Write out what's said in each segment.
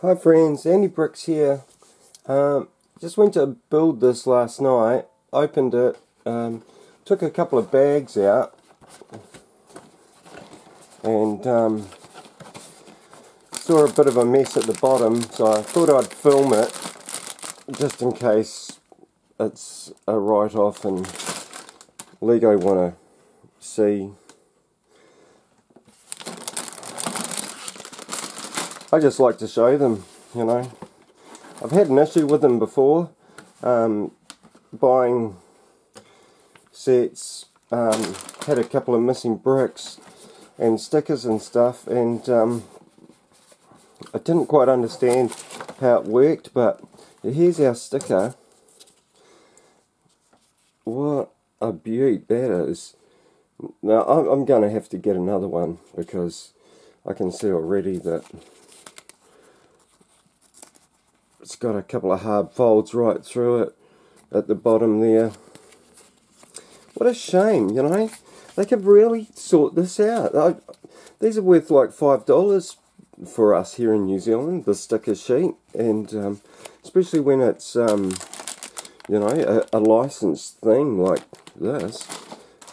Hi friends, Andy Bricks here. Um, just went to build this last night, opened it, um, took a couple of bags out, and um, saw a bit of a mess at the bottom, so I thought I'd film it just in case it's a write-off and Lego want to see I just like to show them, you know. I've had an issue with them before, um, buying sets, um, had a couple of missing bricks and stickers and stuff, and um, I didn't quite understand how it worked, but here's our sticker. What a beaut that is. Now, I'm going to have to get another one because I can see already that it's got a couple of hard folds right through it at the bottom there. What a shame, you know. They could really sort this out. I, these are worth like $5 for us here in New Zealand, the sticker sheet. And um, especially when it's, um, you know, a, a, licensed thing like this.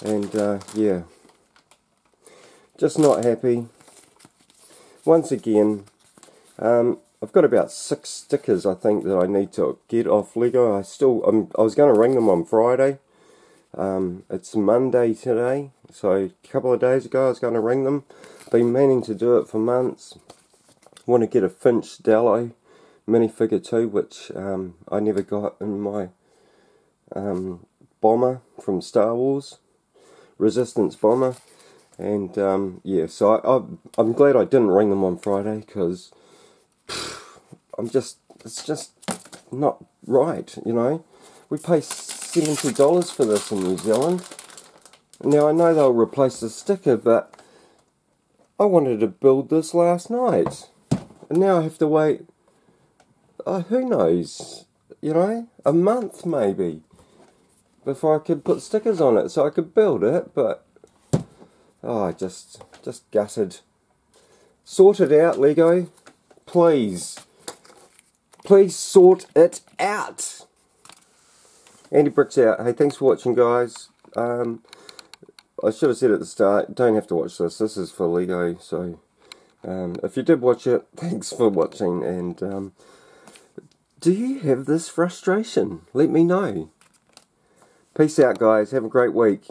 And uh, yeah, just not happy. Once again, um, I've got about six stickers I think that I need to get off Lego. I still I'm, i was going to ring them on Friday. Um, it's Monday today, so a couple of days ago I was going to ring them. Been meaning to do it for months. Want to get a Finch Dallow minifigure too, which um, I never got in my um, bomber from Star Wars, Resistance bomber. And um, yeah, so I, I'm glad I didn't ring them on Friday because I'm just, it's just not right, you know. We pay $70 for this in New Zealand. Now I know they'll replace the sticker, but I wanted to build this last night. And now I have to wait, uh, who knows, you know, a month maybe, before I could put stickers on it so I could build it, but, oh, just, just gutted. Sort it out, Lego, please. Please sort it out. Andy Bricks out. Hey, thanks for watching, guys. Um, I should have said at the start, don't have to watch this. This is for Lego, so um, if you did watch it, thanks for watching. And um, do you have this frustration? Let me know. Peace out, guys. Have a great week.